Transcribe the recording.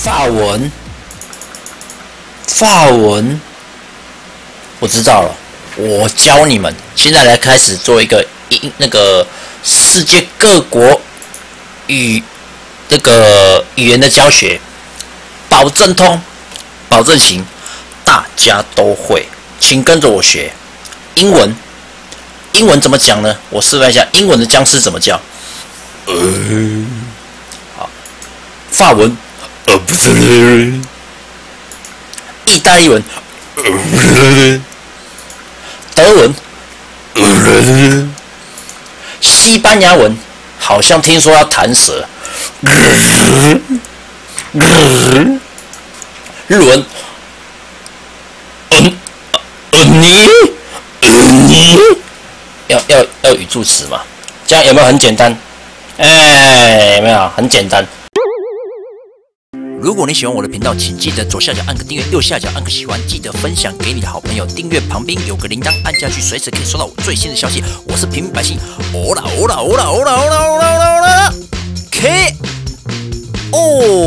法文，法文，我知道了，我教你们。现在来开始做一个英那个世界各国语这个语言的教学，保证通，保证行，大家都会，请跟着我学英文。英文怎么讲呢？我示范一下，英文的僵尸怎么叫？嗯，好，法文，意大利文，呃，德文，呃，西班牙文，好像听说要弹舌，呃，日文，嗯，呃，你，呃，你。要要要语助词嘛？这样有没有很简单？哎，有没有很简单？如果你喜欢我的频道，请记得左下角按个订阅，右下角按个喜欢，记得分享给你的好朋友。订阅旁边有个铃铛，按下去随时可以收到我最新的消息。我是平民百姓，哦啦哦啦哦啦哦啦哦啦哦啦哦啦，K，哦。